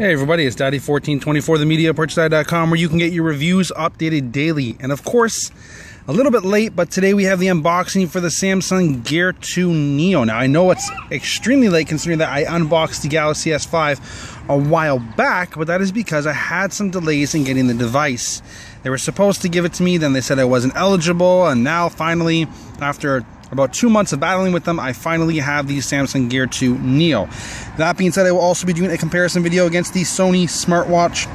Hey everybody, it's Daddy1424, the media MediaPurchaseGuide.com, where you can get your reviews updated daily. And of course, a little bit late, but today we have the unboxing for the Samsung Gear 2 Neo. Now I know it's extremely late considering that I unboxed the Galaxy S5 a while back, but that is because I had some delays in getting the device. They were supposed to give it to me, then they said I wasn't eligible, and now finally, after about two months of battling with them, I finally have the Samsung Gear 2 Neo. That being said, I will also be doing a comparison video against the Sony smartwatch,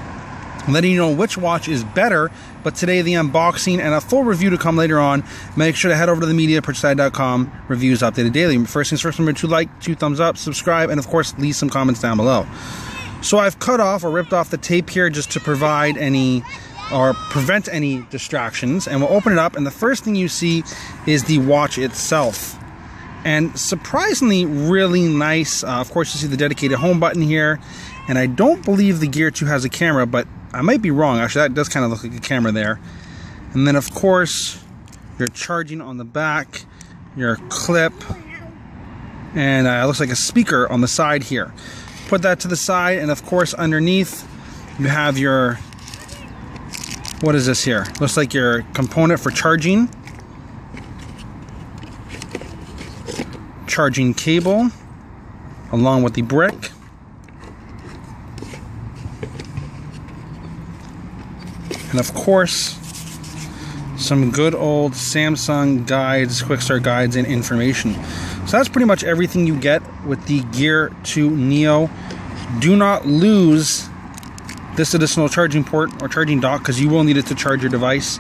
letting you know which watch is better. But today, the unboxing and a full review to come later on. Make sure to head over to the MediaPurchaseGuide.com reviews updated daily. First things first, remember to like, two thumbs up, subscribe, and of course, leave some comments down below. So I've cut off or ripped off the tape here just to provide any or prevent any distractions. And we'll open it up, and the first thing you see is the watch itself. And surprisingly, really nice. Uh, of course, you see the dedicated home button here. And I don't believe the Gear 2 has a camera, but I might be wrong. Actually, that does kind of look like a camera there. And then, of course, your charging on the back, your clip, and uh, it looks like a speaker on the side here. Put that to the side, and of course, underneath, you have your what is this here? Looks like your component for charging. Charging cable along with the brick. And of course, some good old Samsung guides, quick start guides, and information. So that's pretty much everything you get with the Gear 2 Neo. Do not lose this additional charging port or charging dock because you will need it to charge your device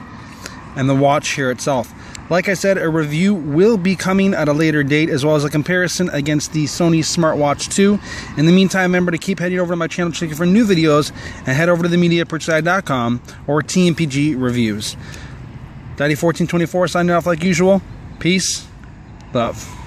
and the watch here itself. Like I said, a review will be coming at a later date as well as a comparison against the Sony Smartwatch 2. In the meantime, remember to keep heading over to my channel checking for new videos and head over to the MediaPurchaseGuide.com or TMPG Reviews. Daddy1424 signing off like usual. Peace. Love.